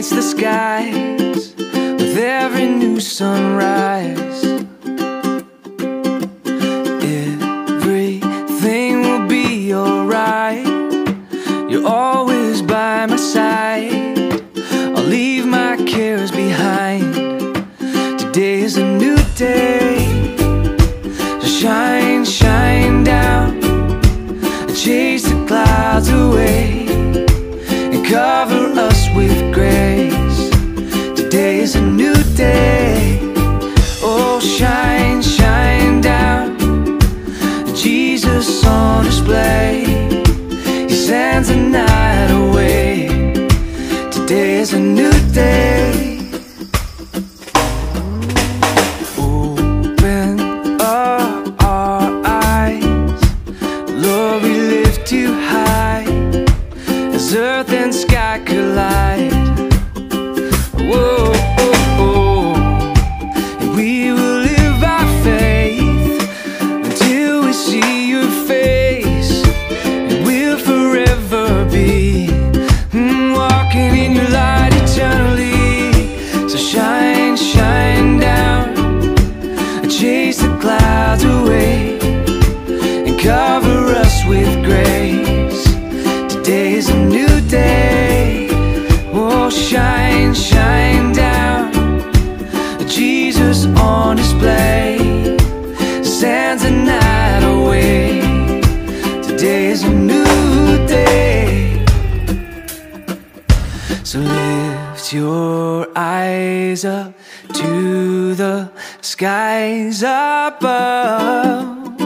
paints the skies with every new sunrise. Everything will be alright. You're always by my side. I'll leave my cares behind. Today is a new day. So shine, shine down chase the clouds away cover us with grace. Today is a new day. Oh, shine, shine down. Jesus on display. He sends the night away. Today is a new day. Earth and sky collide. Sends the night away. Today is a new day. So lift your eyes up to the skies above,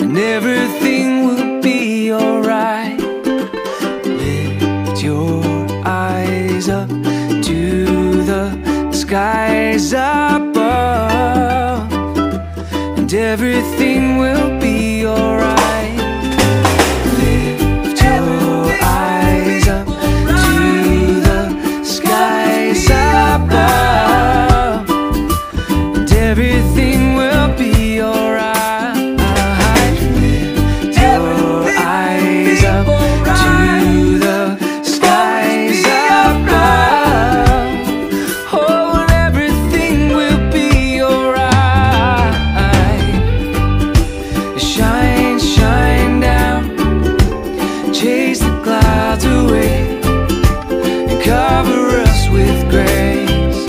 and everything will be alright. Lift your eyes up to the skies above, everything will be alright. shine down, chase the clouds away, and cover us with grace.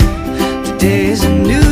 Today's a new